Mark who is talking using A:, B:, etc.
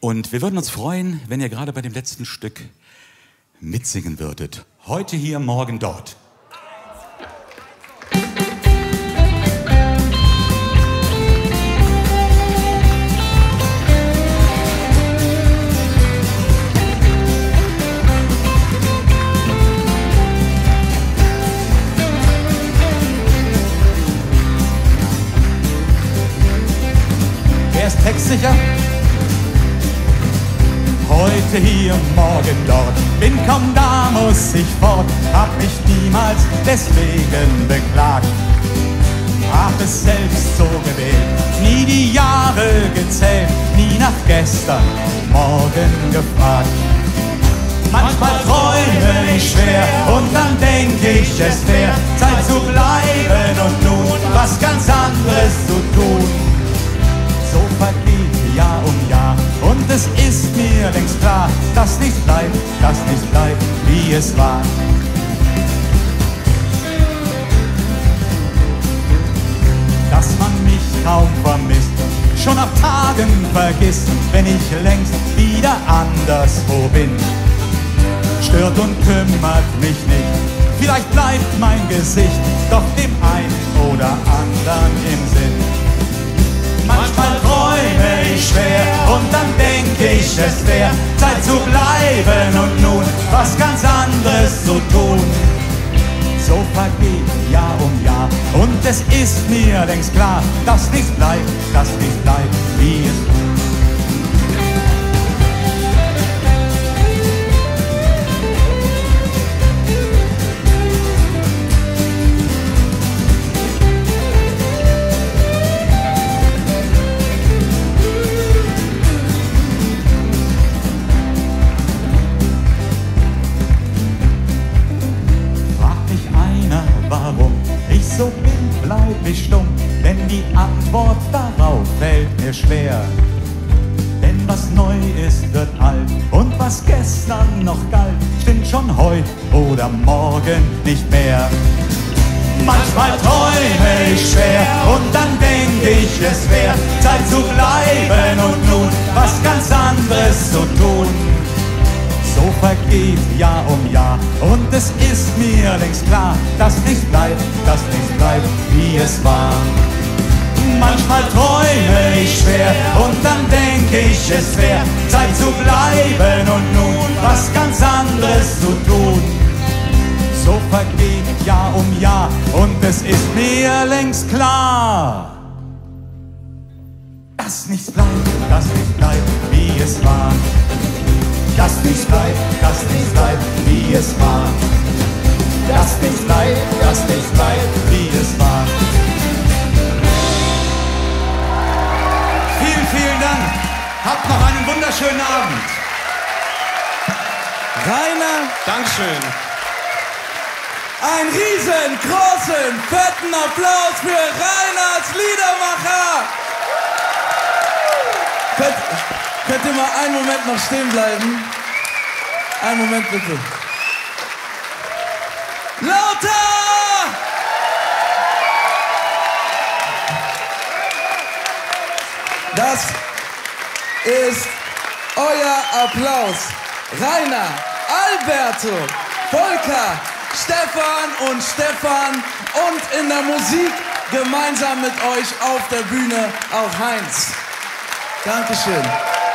A: Und wir würden uns freuen, wenn ihr gerade bei dem letzten Stück mitsingen würdet. Heute hier, morgen dort. Wer ist textsicher? Heute hier, morgen dort, bin kaum da, muss ich fort, hab mich niemals deswegen beklagt. Hab es selbst so gewählt, nie die Jahre gezählt, nie nach gestern, morgen gefragt. Manchmal träume ich schwer und dann denk ich, es wär es ist mir längst klar, dass nichts bleibt, dass nichts bleibt, wie es war. Dass man mich kaum vermisst, schon nach Tagen vergisst, wenn ich längst wieder anderswo bin. Stört und kümmert mich nicht, vielleicht bleibt mein Gesicht doch dem einen oder anderen im Sinn. Manchmal träume ich schwer und dann denke ich, es wäre Zeit zu bleiben und nun was ganz anderes zu tun. So vergeht Jahr um Jahr und es ist mir längst klar, dass nichts bleibt, dass nichts bleibt, wie es war. So bin, bleib ich stumm, denn die Antwort darauf fällt mir schwer. Denn was neu ist, wird alt und was gestern noch galt, stimmt schon heute oder morgen nicht mehr. Manchmal träume ich schwer und dann denke ich, es wär vergeht Jahr um Jahr und es ist mir längst klar, dass nichts bleibt, dass nichts bleibt, wie es war. Manchmal träume ich schwer und dann denke ich, es wäre Zeit zu bleiben und nun was ganz anderes zu tun. So vergeht Jahr um Jahr und es ist mir längst klar, dass nichts bleibt, dass nichts bleibt, wie es war dass nichts bleibt, dass nichts bleibt, wie es war. Dass nichts bleibt, dass nichts bleibt, wie es war. Vielen, vielen Dank. Habt noch einen wunderschönen Abend.
B: Rainer,
C: Dankeschön.
B: einen riesengroßen, fetten Applaus für Reiners mal einen Moment noch stehen bleiben? Einen Moment bitte. Lauter! Das ist euer Applaus. Rainer, Alberto, Volker, Stefan und Stefan und in der Musik gemeinsam mit euch auf der Bühne auch Heinz. Dankeschön.